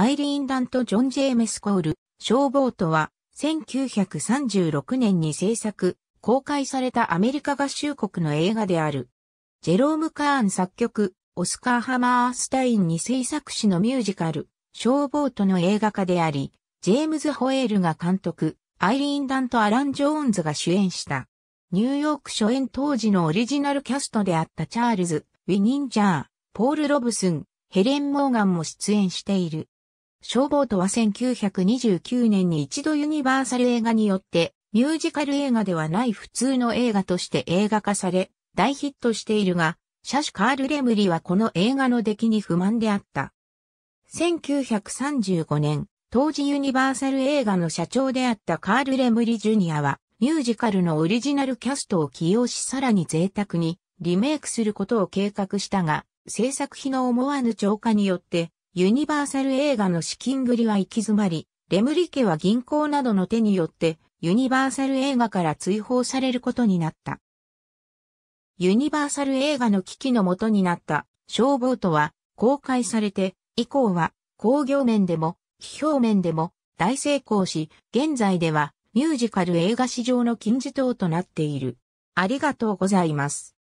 アイリーン・ダンとジョン・ジェーメス・コール、消防とは、1936年に制作、公開されたアメリカ合衆国の映画である。ジェローム・カーン作曲、オスカー・ハマースタインに制作しのミュージカル、消防との映画化であり、ジェームズ・ホエールが監督、アイリーン・ダンとアラン・ジョーンズが主演した。ニューヨーク初演当時のオリジナルキャストであったチャールズ、ウィニンジャー、ポール・ロブスン、ヘレン・モーガンも出演している。消防とは1929年に一度ユニバーサル映画によってミュージカル映画ではない普通の映画として映画化され大ヒットしているが、シャシュ・カール・レムリはこの映画の出来に不満であった。1935年、当時ユニバーサル映画の社長であったカール・レムリ・ジュニアは、ミュージカルのオリジナルキャストを起用しさらに贅沢にリメイクすることを計画したが、制作費の思わぬ超過によって、ユニバーサル映画の資金繰りは行き詰まり、レムリ家は銀行などの手によって、ユニバーサル映画から追放されることになった。ユニバーサル映画の危機のもとになった消防とは公開されて以降は工業面でも批評面でも大成功し、現在ではミュージカル映画史上の金字塔となっている。ありがとうございます。